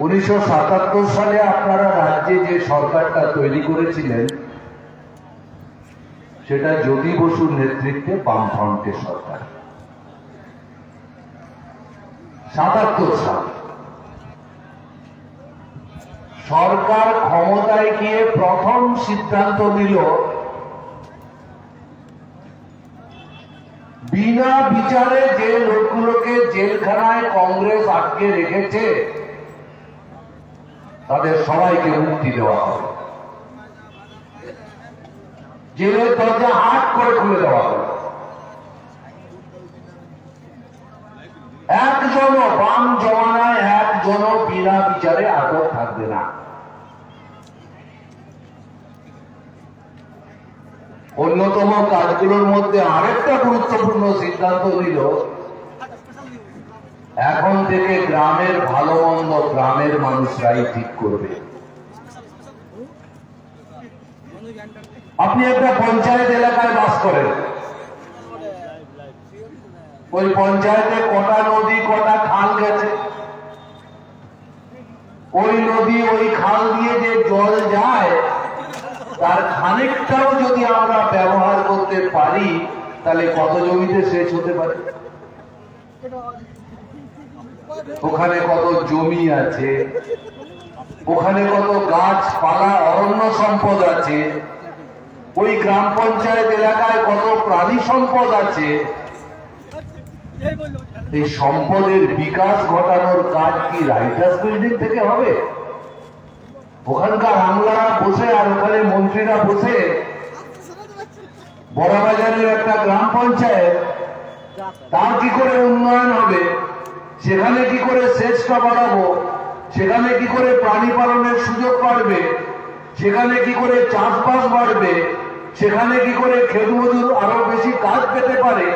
উনিশশো সাতাত্তর সালে আপনারা রাজ্যে যে সরকারটা তৈরি করেছিলেন, সেটা বসুর নেতৃত্বে বামফ্রন্টের সরকার। সাতাত্তর সাল। সরকার ক্ষমতায় গিয়ে প্রথম সিদ্ধান্ত নিল বিনা বিচারে যে লোকগুলোকে জেলখানায় কংগ্রেস আটকে রেখেছে। তাদের সবাইকে মুক্তি দেওয়া হবে। জেলের দরজা হাট করে খুলে দেওয়া হবে। একজনও বাম জমানায়, একজনও বিনা বিচারে আটক থাকবে না। অন্যতম কাজগুলোর মধ্যে আরেকটা গুরুত্বপূর্ণ সিদ্ধান্ত নিল এখন থেকে গ্রামের ভালো মন্দ গ্রামের মানুষরাই ঠিক করবে। আপনি একটা পঞ্চায়েত এলাকায় বাস করেন। ওই পঞ্চায়েতে কটা নদী, কটা খাল গেছে। ওই নদী, ওই খাল দিয়ে যে জল যায় তার খানিকটাও যদি আমরা ব্যবহার করতে পারি, তাহলে কত জমিতে সেচ হতে পারে? ওখানে কত জমি আছে? ওখানে কত গাছপালা, অরণ্য সম্পদ আছে? ওই গ্রাম পঞ্চায়েত এলাকায় কত প্রাণী সম্পদ আছে? এই সম্পদের বিকাশ ঘটানোর কাজ কি রাইটার্স বিল্ডিং থেকে হবে? ওখানকার আমলারা বসে আর ওখানে মন্ত্রীরা বসে বড়বাজারের একটা গ্রাম পঞ্চায়েত, তার কি করে উন্নয়ন হবে? সেখানে কি করে সেচটা বাড়াবো? সেখানে কি করে প্রাণী পালনের সুযোগ বাড়বে? সেখানে কি করে চাষবাস বাড়বে? সেখানে কি করে খেত মজুর আরও বেশি কাজ পেতে পারে?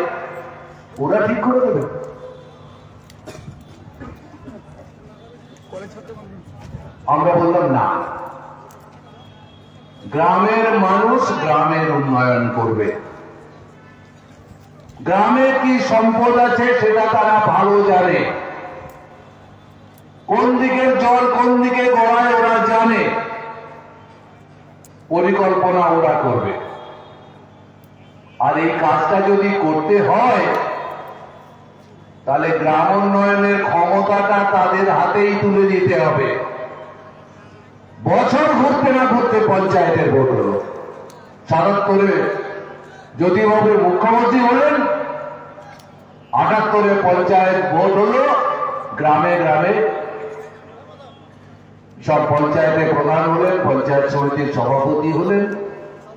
ওরা ঠিক করে দেবে। আমরা বললাম না। গ্রামের মানুষ গ্রামের উন্নয়ন করবে। গ্রামে কি সম্পদ আছে সেটা তারা ভালো জানে। কোন দিকের জল, কোন দিকে গড়ায় ওরা জানে। পরিকল্পনা ওরা করবে। আর এই কাজটা যদি করতে হয়, তাহলে গ্রাম উন্নয়নের ক্ষমতাটা তাদের হাতেই তুলে দিতে হবে। বছর ঘুরতে না ঘুরতে পঞ্চায়েতের ভোট হলো। সাতাত্তরে জ্যোতিবাবু মুখ্যমন্ত্রী হলেন। আটাত্তরে পঞ্চায়েত ভোট হলো। গ্রামে গ্রামে সব পঞ্চায়েতে প্রধান হলেন, পঞ্চায়েত সমিতির সভাপতি হলেন।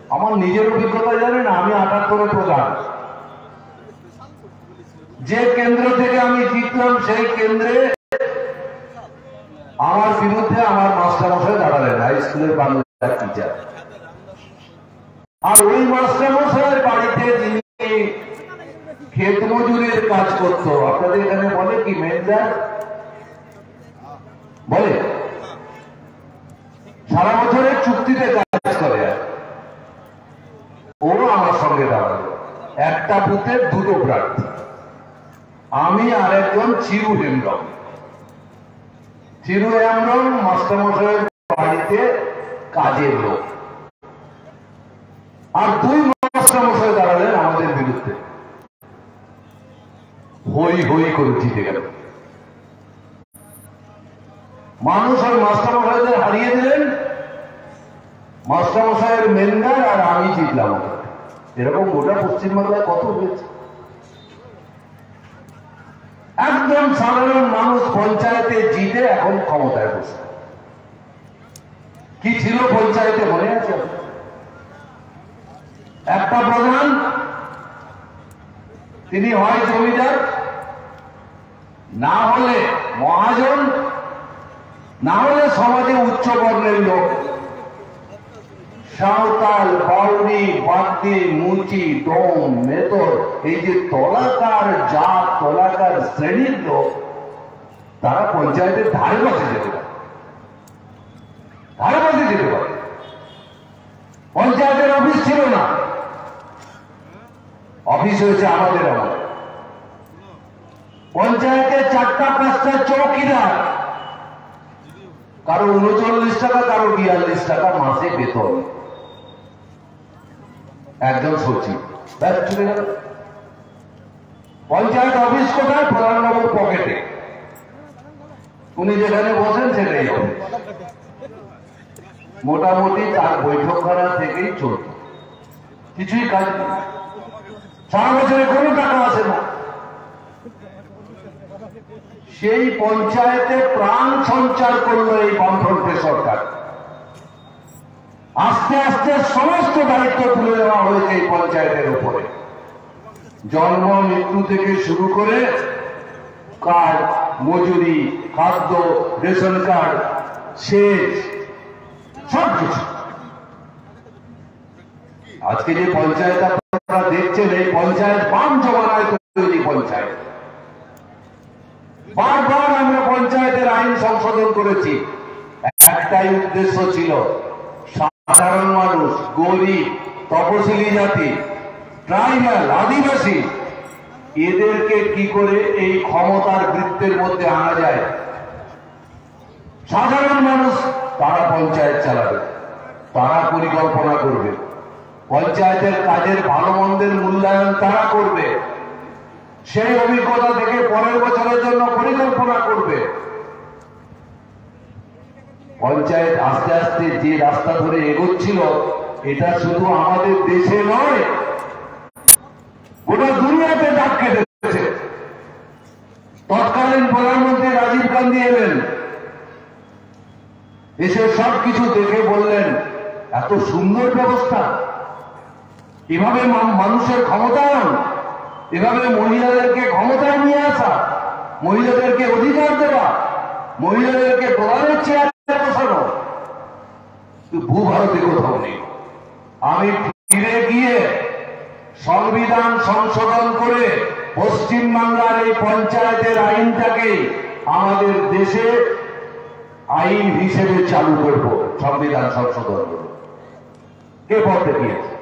আমার নিজের অভিজ্ঞতা জানেন, আমি আটাত্তরে প্রধান। যে কেন্দ্র থেকে আমি জিতলাম, সেই কেন্দ্রে আমার বিরুদ্ধে আমার মাস্টারমশাই দাঁড়ালেন হাই স্কুলের বাংলা টিচার আর ওই মাস্টারমশাইয়ের বাড়িতে যিনি ক্ষেত মজুরের কাজ করতো, আপনাদের এখানে বলে কি মেনজার বলে? সারা বছরের চুক্তিতে কাজ করে। ও আমার সঙ্গে দাঁড়াল। একটা বুথের দুটো প্রার্থী আমি আর একজন চিরু হেমরম মাস্টারমশাইয়ের বাড়িতে কাজের লোক। আর দুই মাস্টারমশাই দাঁড়ালেন আমাদের বিরুদ্ধে। হই হই করে জিতে গেল। মানুষ ওই মাস্টারমশাইদের হারিয়ে দিলেন। মাস্টারমশাইয়ের মেন্ডার আর আমি জিতলাম। এরকম গোটা পশ্চিমবাংলায় কত হয়েছে? একদম সাধারণ মানুষ পঞ্চায়েতে জিতে এখন ক্ষমতায় বসে। কি ছিল পঞ্চায়েতে মনে আছে? একটা প্রধান, তিনি হয় জমিদার, না হলে মহাজন, না হলে সমাজে উচ্চ বর্ণের লোক। সাঁওতাল বাউরি বাগদি, মুচি, ডোম, মেতর, এই যে তলাকার জাত তলাকার শ্রেণির লোক, তারা পঞ্চায়েতের ধারে পাশে যেতে পারে। ধারে পাশে যেতে পারে। পঞ্চায়েতের অফিস ছিল না। অফিস হয়েছে আমাদের আমাদের। পঞ্চায়েতে চারটা, পাঁচটা চৌকিদার। কারও উনচল্লিশ টাকা, কারও বিয়াল্লিশ টাকা মাসে বেতন। একজন সচিব ব্যাস চলে গেল। পঞ্চায়েত অফিস কোথায়? প্রধানবাবুর পকেটে। উনি যেখানে বসেন, সেটাই অফিস মোটামুটি তার বৈঠকখানা থেকেই চলত কিছুই কাজ নেই। সারা বছরে কোনো টাকা আসে না। সেই পঞ্চায়েতে প্রাণ সঞ্চার করল এই বামফ্রন্টের সরকার। আস্তে আস্তে সমস্ত দায়িত্ব তুলে দেওয়া হয়েছে এই পঞ্চায়েতের উপরে। জন্ম, মৃত্যু থেকে শুরু করে কার্ড মজুরি, খাদ্য, রেশন কার্ড, সেচ, সব কিছু। আজকে যে পঞ্চায়েত আপনারা দেখছেন, এই পঞ্চায়েত বাম জমানায় তৈরি পঞ্চায়েত। বারবার আমরা পঞ্চায়েতের আইন সংশোধন করেছি। একটাই উদ্দেশ্য ছিল সাধারণ মানুষ, গরিব, তপশিলি জাতি, ট্রাইবাল, আদিবাসী, এদেরকে কি করে এই ক্ষমতার বৃত্তের মধ্যে আনা যায়? সাধারণ মানুষ তারা পঞ্চায়েত চালাবে, তারা পরিকল্পনা করবে, পঞ্চায়েতের কাজের ভালো মন্দের মূল্যায়ন তারা করবে, সেই অভিজ্ঞতা থেকে পরের বছরের জন্য পরিকল্পনা করবে। পঞ্চায়েত আস্তে আস্তে যে রাস্তা ধরে এগোচ্ছিল, এটা শুধু আমাদের দেশে নয়, গোটা দুনিয়াতে ডাক কেটেছে তৎকালীন প্রধানমন্ত্রী রাজীব গান্ধী এলেন। এসে সব কিছু দেখে বললেন, এত সুন্দর ব্যবস্থা। এভাবে মানুষের ক্ষমতায়ন এভাবে মহিলাদেরকে ক্ষমতায় নিয়ে আসা। মহিলাদেরকে অধিকার দেওয়া। মহিলাদেরকে প্রধানের চেয়ারে ভূভারতে কোথাও নেই। আমি ফিরে গিয়ে সংবিধান সংশোধন করে পশ্চিমবাংলার এই পঞ্চায়েতের আইনটাকে আমাদের দেশে আইন হিসেবে চালু করব, সংবিধান সংশোধন করব। কে পথ দেখিয়েছে?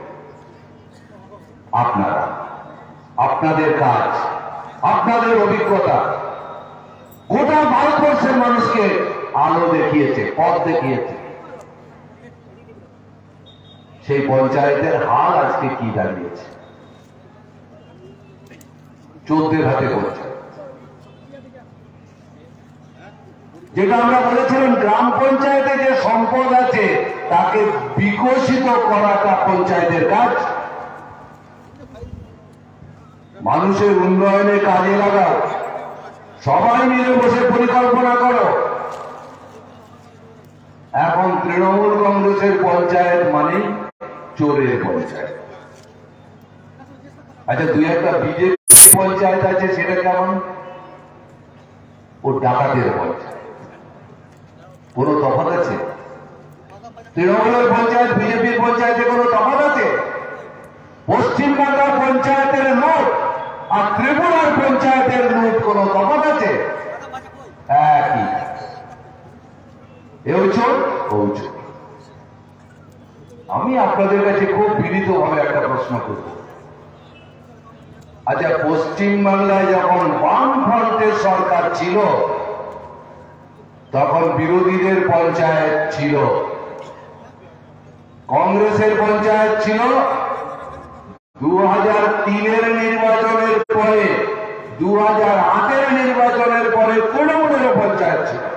আপনারা। আপনাদের কাজ, আপনাদের অভিজ্ঞতা। গোটা ভারতবর্ষের মানুষকে আলো দেখিয়েছে, পথ দেখিয়েছে। সেই পঞ্চায়েতের হাল আজকে কি দাঁড়িয়েছে? চোদ্দের হাতে পঞ্চায়েত যেটা আমরা বলেছিলাম, গ্রাম পঞ্চায়েতে যে সম্পদ আছে, তাকে বিকশিত করাটা পঞ্চায়েতের কাজ। মানুষের উন্নয়নে কাজে লাগাও। সবাই মিলে বসে পরিকল্পনা করো। এখন তৃণমূল কংগ্রেসের পঞ্চায়েত মানেই চোরের পঞ্চায়েত। আচ্ছা দুই একটা বিজেপি পঞ্চায়েত আছে, সেটা কেমন? ও ডাকাতের পঞ্চায়েত। কোনো তফাত আছে? তৃণমূলের পঞ্চায়েত, বিজেপির পঞ্চায়েতে কোনো তফাৎ আছে? পশ্চিমবাংলার পঞ্চায়েতের নোট আর ত্রিপুরার পঞ্চায়েতের নোট কোন তফাৎ আছে? চোর আমি আপনাদের কাছে খুব বিনীতভাবে একটা প্রশ্ন করব। আচ্ছা পশ্চিমবাংলায় যখন বাম ফ্রন্টের সরকার ছিল, তখন বিরোধীদের পঞ্চায়েত ছিল। কংগ্রেসের পঞ্চায়েত ছিল। দু হাজার তিনের নির্বাচনের পরে দু হাজার আটের নির্বাচনের পরে তৃণমূলের পঞ্চায়েত ছিল।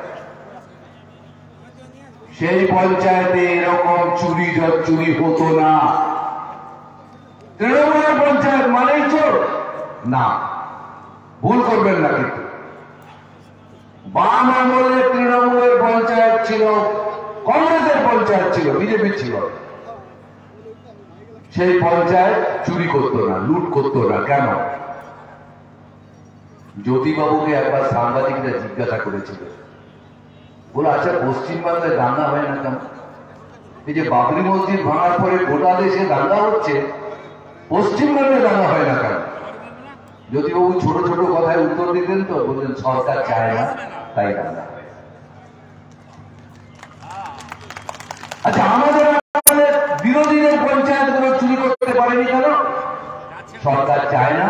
সেই পঞ্চায়েতে এরকম চুরি চুরি হতো না। তৃণমূলের পঞ্চায়েত মানেই চোর। না, ভুল করবেন না কিন্তু। বাম আমলে তৃণমূলের পঞ্চায়েত ছিল, কংগ্রেসের পঞ্চায়েত ছিল, বিজেপি ছিল। সেই পঞ্চায়েত চুরি করতো না, লুট করতো না, কেন? জ্যোতিবাবুকে একবার সাংবাদিকরা জিজ্ঞাসা করেছিল। বলে আচ্ছা পশ্চিমবাংলায় দাঙ্গা হয় না কেন? এই যে বাবরি মসজিদ ভাঙার পরে গোটা দেশে দাঙ্গা হচ্ছে, পশ্চিমবাংলায় দাঙ্গা হয় না কেন? জ্যোতিবাবু ছোট ছোট কথায় উত্তর দিতেন তো বললেন সরকার চায় না, তাই দাঙ্গা আচ্ছা আমাদের বিরোধীদের পঞ্চায়েতগুলো চুরি করতে পারেনি কেন? সরকার চায় না,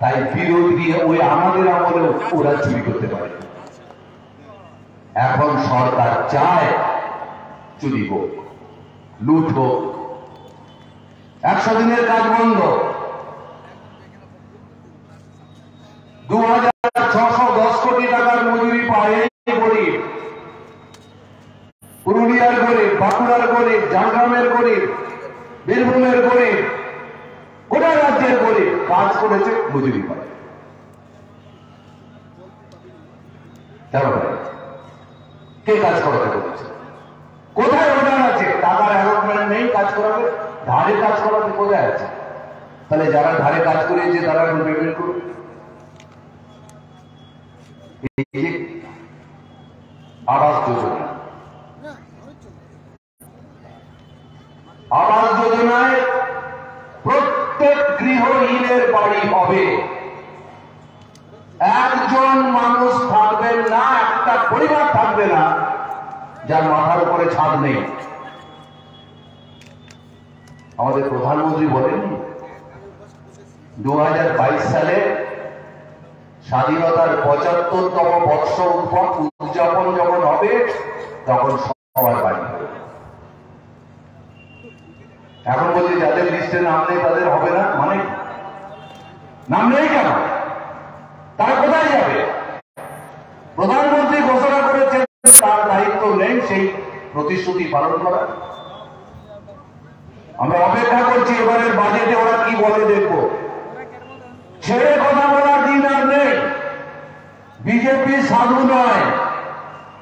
তাই বিরোধী ওই আমাদের আমলে ওরা চুরি করতে পারে। এখন সরকার চায় চুরি হোক, লুট হোক। একশো দিনের কাজ বন্ধ। দু হাজার ছশো দশ কোটি টাকার মজুরি পায় গরিব। পুরুলিয়ার গরিব, বাঁকুড়ার গরিব, ঝাড়গ্রামের গরিব, বীরভূমের গরিব, গোটা রাজ্যের গরিব কাজ করেছে, মজুরি পায়। কেন পায়? কে কাজ করাতে বলেছে কোথায় অর্ডার আছে? টাকার অ্যালটমেন্ট নেই, কাজ করাবে। ধারে কাজ করাতে কোথায় আছে? তাহলে যারা ধারে কাজ করিয়েছে তারা এখন পেমেন্ট করবে? আবাস যোজনা। আবাস যোজনায় প্রত্যেক গৃহহীনের বাড়ি হবে। একজন মানুষ থাকবেন না একটা পরিবার থাকবে না, যার মাথার উপরে ছাদ নেই। আমাদের প্রধানমন্ত্রী বলেন দু সালে স্বাধীনতার পঁচাত্তরতম বর্ষ উদযাপন যখন হবে, তখন সবার বাড়ি। এখন বলছি, যাদের লিস্টে নাম নেই, তাদের হবে না? মানে নাম নেই কেন? তারা কোথায় যাবে? প্রধানমন্ত্রী ঘোষণা করেছেন তার দায়িত্ব নেই সেই প্রতিশ্রুতি পালন করা আমরা অপেক্ষা করছি এবারের বাজেটে ওরা কি বলে দেখব। ছেড়ে কথা বলার দিন আর নেই। বিজেপি সাধু নয়।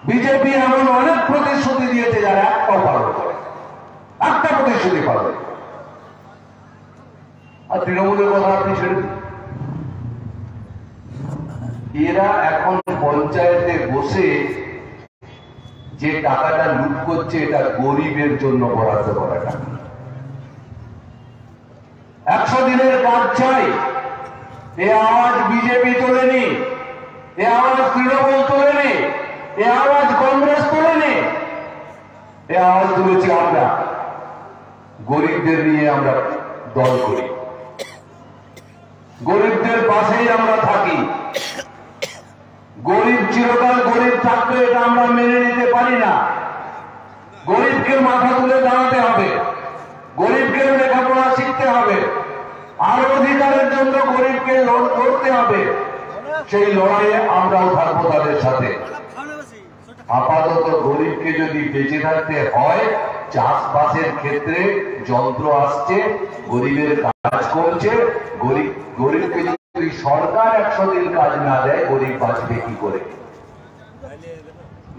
বিজেপি এমন অনেক প্রতিশ্রুতি দিয়েছে যারা একটাও পালন করে একটা প্রতিশ্রুতি পালন আর তৃণমূলের কথা আপনি ছেড়ে দিন এরা এখন পঞ্চায়েতে বসে যে টাকাটা লুট করছে, এটা গরিবের জন্য বরাদ্দ করা টাকা। একশো দিনের কাজ চাই। এ আওয়াজ বিজেপি তোলেনি, এ আওয়াজ তৃণমূল তোলেনি, এ আওয়াজ কংগ্রেস তোলেনি, এ আওয়াজ তুলেছি আমরা। গরিবদের নিয়ে আমরা দল করি। গরিবদের পাশেই আমরা গরিব চিরকাল গরিব থাকবে, এটা আমরা মেনে নিতে পারি না। গরিবকে মাথা তুলে দাঁড়াতে হবে। গরিবকে লেখাপড়া শিখতে হবে। আর অধিকারের জন্য গরিবকে লড়- লড়তে হবে। সেই লড়াইয়ে আমরাও থাকব তাদের সাথে। আপাতত গরিবকে যদি বেঁচে থাকতে হয়, চাষবাসের ক্ষেত্রে যন্ত্র আসছে, গরিবের কাজ করছে গরিব গরিবকে যদি সরকার একশো দিন কাজ না দেয়, গরিব বাঁচবে কি করে?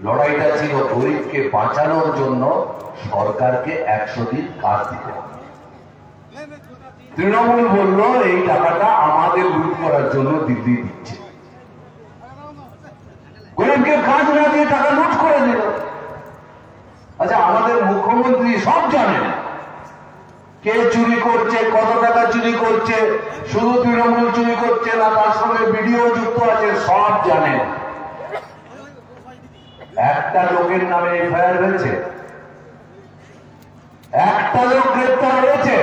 লড়াইটা ছিল গরিবকে বাঁচানোর জন্য সরকারকে একশো দিন কাজ দিতে তৃণমূল বলল, এই টাকাটা আমাদের লুট করার জন্য দিল্লি দিচ্ছে। গরিবকে কাজ না দিয়ে টাকা লুট করে দিল। আচ্ছা আমাদের মুখ্যমন্ত্রী সব জানেন কে চুরি করছে, কত টাকা চুরি করছে, শুধু তৃণমূল চুরি করছে না, তার সঙ্গে ভিডিও যুক্ত আছে, সব জানেন একটা লোকের নামে এফআইআর হয়েছে একটা লোক গ্রেপ্তার হয়েছে।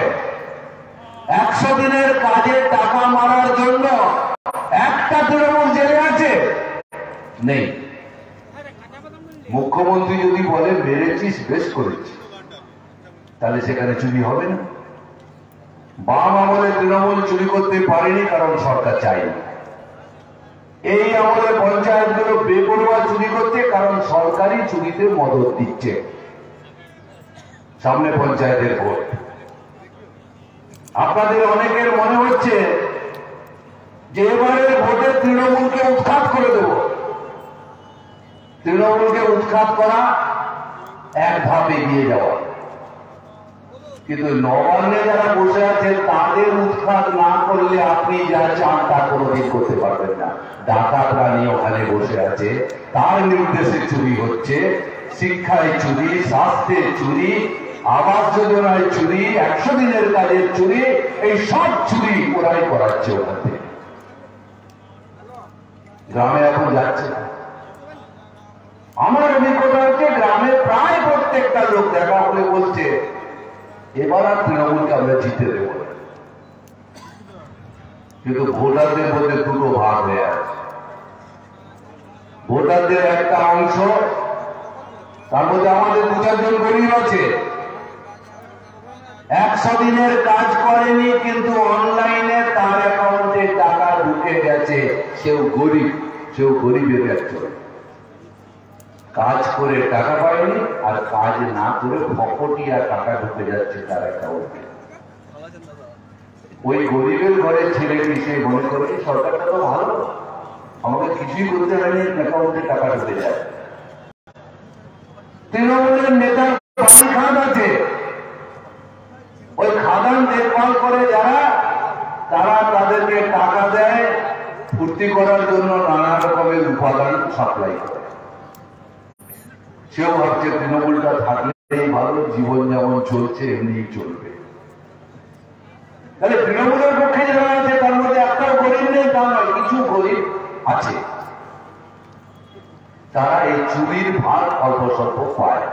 একশো দিনের কাজে টাকা মারার জন্য একটা তৃণমূল জেলে আছে। নেই। মুখ্যমন্ত্রী যদি বলে, মেরেছিস, বেশ করেছিস। তাহলে সেখানে চুরি হবে না। বাম আমলে তৃণমূল চুরি করতে পারেনি কারণ সরকার চায়নি। এই আমলে পঞ্চায়েতগুলো বেপরোয়া চুরি করছে কারণ সরকারই চুরিতে মদত দিচ্ছে। সামনে পঞ্চায়েতের ভোট। আপনাদের অনেকের মনে হচ্ছে যে এবারের ভোটে তৃণমূলকে উৎখাত করে দেব। তৃণমূলকে উৎখাত করা এক ধাপ এগিয়ে যাওয়া। কিন্তু নবান্নে যারা বসে আছেন, তাদের উৎখাত না করলে আপনি যা চান তা কোনোদিন করতে পারবেন না। ডাকাত রানী ওখানে বসে আছে। তার নির্দেশে চুরি হচ্ছে। শিক্ষায় চুরি, স্বাস্থ্যে চুরি, আবাস যোজনায় চুরি, একশো দিনের কাজের চুরি, এই সব চুরি ওরাই করাচ্ছে ওখান গ্রামে এখন যাচ্ছে আমার অভিজ্ঞতা হচ্ছে গ্রামে প্রায় প্রত্যেকটা লোক দেখা হলে বলছে এবার আর তৃণমূলকে আমরা জিতে দেব। কিন্তু ভোটারদের মধ্যে দুটো ভাগ হয়ে আছে। ভোটারদের একটা অংশ, তার মধ্যে আমাদের দু চারজন গরিব আছে। একশো দিনের কাজ করেনি, কিন্তু অনলাইনে তার অ্যাকাউন্টে টাকা ঢুকে গেছে। সেও গরিব, সেও গরিবের একজন। কাজ করে টাকা পায়নি, আর কাজ না করে ফকটিয়া টাকা ঢুকে যাচ্ছে তার অ্যাকাউন্টে ওই গরিবের ঘরে ছেলেটি সে মনে করে, সরকারটা তো ভালো, আমাকে কিছুই করতে হয়নি, অ্যাকাউন্টে টাকা ঢুকে যায়। তৃণমূলের নেতার বাড়ি খাদ আছে। ওই খাদান দেখভাল করে যারা, তারা তাদেরকে টাকা দেয়, ফুর্তি করার জন্য নানা রকমের উপাদান সাপ্লাই করে। সেও ভাবছে তৃণমূলটা থাকলেই ভালো, জীবন যেমন চলছে, এমনি চলবে। তাহলে তৃণমূলের পক্ষে যারা আছে তার মধ্যে একটা গরিব নেই, তা নয়, কিছু গরিব আছে। তারা এই চুরির ভাগ অল্প স্বল্প পায়।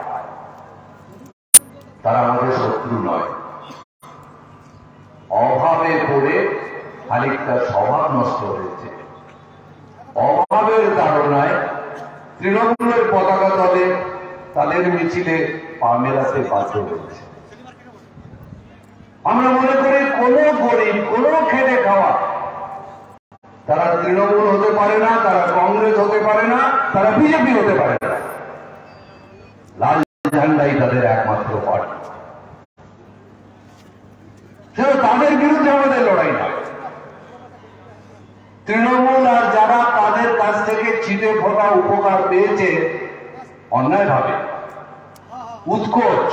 তারা আমাদের শত্রু নয়। অভাবে পড়ে খানিকটা স্বভাব নষ্ট হয়েছে। অভাবের ধারণায় তৃণমূলের পতাকা দলে তাদের মিছিলে পা মেলাতে বাধ্য হয়েছে আমরা মনে করি কোন গরিব, কোন খেটে খাওয়া। তারা তৃণমূল হতে পারে না, তারা কংগ্রেস হতে পারে না, তারা বিজেপি হতে পারে না। লাল ঝান্ডাই তাদের একমাত্র পার্টি। সেটা তাদের বিরুদ্ধে আমাদের লড়াই না। তৃণমূল আর যারা তাদের কাছ থেকে ছিটে ফোটা উপকার পেয়েছে অন্যায় ভাবে উৎকোচ,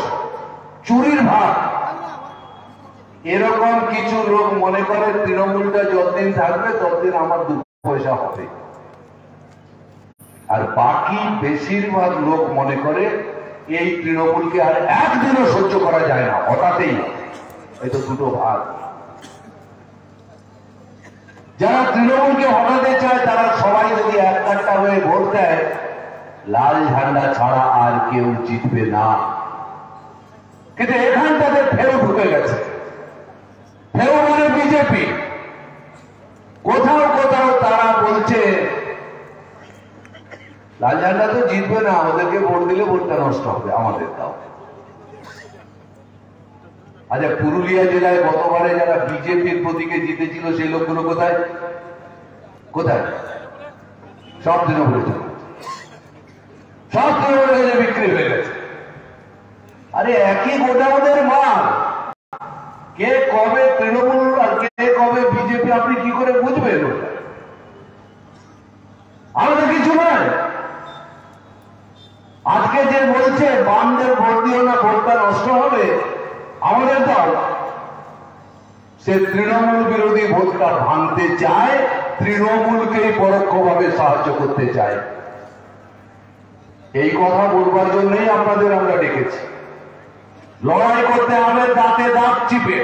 চুরির ভাগ। এরকম কিছু লোক মনে করে তৃণমূলটা যতদিন থাকবে, ততদিন আমার দু পয়সা হবে। আর বাকি বেশিরভাগ লোক মনে করে এই তৃণমূলকে আর একদিনও সহ্য করা যায় না, হঠাৎই। এই তো দুটো ভাগ। যারা তৃণমূলকে হটাতে চায়, তারা সবাই যদি এক কাট্টা হয়ে ভোট দেয় লাল ঝান্ডা ছাড়া আর কেউ জিতবে না। কিন্তু এখানটাতে ফেরো ঢুকে গেছে। ফেরো মানে বিজেপি। কোথাও কোথাও তারা বলছে, লাল ঝান্ডা তো জিতবে না, আমাদেরকে ভোট দিলে ভোটটা নষ্ট হবে, আমাদের দাও। আচ্ছা পুরুলিয়া জেলায় গতবারে যারা বিজেপির প্রতীকে জিতেছিল সেই লোকগুলো কোথায়? কোথায়? সব তৃণমূলে চলে গেছে। সব তৃণমূলে কাছে বিক্রি হয়ে গেছে আরে একই গোদামদের মাল কে কবে তৃণমূল আর কে কবে বিজেপি, আপনি কি করে বুঝবেন? আমাদের কিছু নয়। আজকে যে বলছে, বামদের ভোট দিও না, ভোটটা নষ্ট হবে, আমাদের দল সে তৃণমূল বিরোধী ভোটটা ভাঙতে চায়, তৃণমূলকেই পরোক্ষভাবে সাহায্য করতে চায়। এই কথা বলবার জন্যই আপনাদের আমরা ডেকেছি। লড়াই করতে হবে, দাঁতে দাঁত চিপে।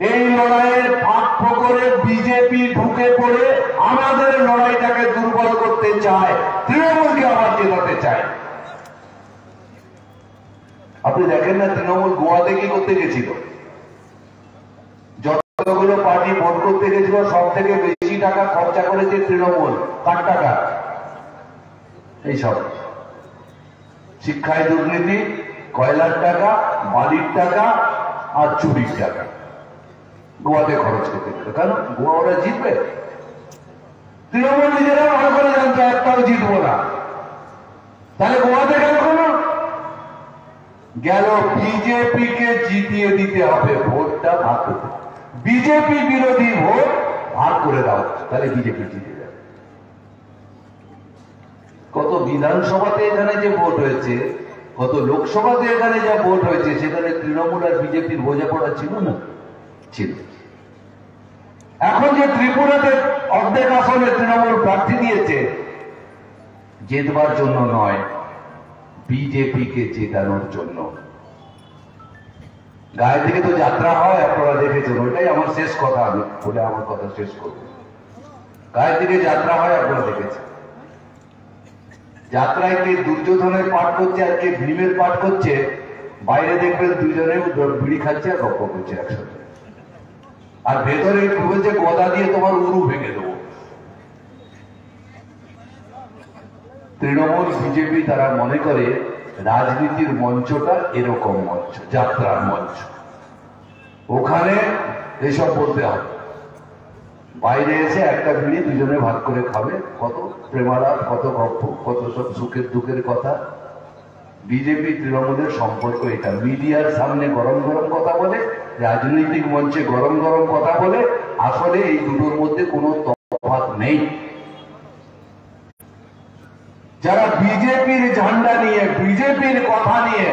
এই লড়াইয়ের ফাঁক ফোকরে বিজেপি ঢুকে পড়ে আমাদের লড়াইটাকে দুর্বল করতে চায়, তৃণমূলকে আবার জেতাতে চায়। আপনি দেখেন না, তৃণমূল গোয়াতে কি করতে গেছিল? যতগুলো পার্টি ভোট করতে গেছিল সব থেকে বেশি টাকা খরচা করেছে তৃণমূল। কার টাকা? এইসব। শিক্ষায় দুর্নীতি কয়লার টাকা বালির টাকা আর চুরির টাকা। গোয়াতে খরচ করতে গেল। কারণ গোয়া ওরা জিতবে। তৃণমূল নিজেরা ভালো করে জানতো একটাও জিতবো না। তাহলে গোয়াতে গেল কোনো? গেল বিজেপি কে জিতিয়ে দিতে হবে, ভোটটা ভাগ করতে। বিজেপি বিরোধী ভোট ভাগ করে দাও, তাহলে বিজেপি জিতে যাবে। কত বিধানসভাতে এখানে যে ভোট হয়েছে কত লোকসভাতে এখানে যা ভোট হয়েছে, সেখানে তৃণমূল আর বিজেপির বোঝাপড়া ছিল না। ছিল। এখন যে ত্রিপুরাতে অর্ধেক আসনে তৃণমূল প্রার্থী দিয়েছে, জেতবার জন্য নয়, বিজেপিকে জেতানোর জন্য। গায়ে থেকে তো যাত্রা হয়, আপনারা দেখেছেন, ওইটাই আমার শেষ কথা, আমি বলে আমার কথা শেষ করব। গায়ে থেকে যাত্রা হয়, আপনারা দেখেছেন। যাত্রায় কে দুর্যোধনের পাঠ করছে আর কে ভীমের পাঠ করছে। বাইরে দেখবেন দুজনে বিড়ি খাচ্ছে আর গপ্প করছে একসাথে। আর ভেতরে বলছে গদা দিয়ে তোমার উরু ভেঙে দেবো। তৃণমূল বিজেপি তারা মনে করে, রাজনীতির মঞ্চটা এরকম মঞ্চ, যাত্রার মঞ্চ। ওখানে এসব বলতে হবে। বাইরে এসে একটা ভিড়ি দুজনে ভাগ করে খাবে। কত প্রেমালাপ কত গল্প কত সব সুখের দুঃখের কথা। বিজেপি তৃণমূলের সম্পর্ক এটা। মিডিয়ার সামনে গরম গরম কথা বলে, রাজনৈতিক মঞ্চে গরম গরম কথা বলে, আসলে এই দুটোর মধ্যে কোনো তফাৎ নেই। যারা বিজেপির ঝান্ডা নিয়ে, বিজেপির কথা নিয়ে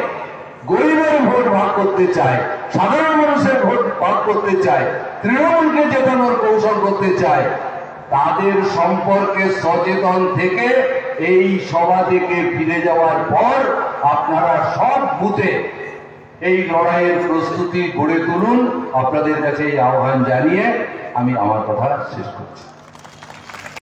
গরিবের ভোট ভাগ করতে চায়, সাধারণ মানুষের ভোট ভাগ করতে চায় তৃণমূলকে জেতানোর কৌশল করতে চায়, তাদের সম্পর্কে সচেতন থেকে এই সভা থেকে ফিরে যাওয়ার পর আপনারা সব বুথে এই লড়াইয়ের প্রস্তুতি গড়ে তুলুন। আপনাদের কাছে এই আহ্বান জানিয়ে আমি আমার কথা শেষ করছি।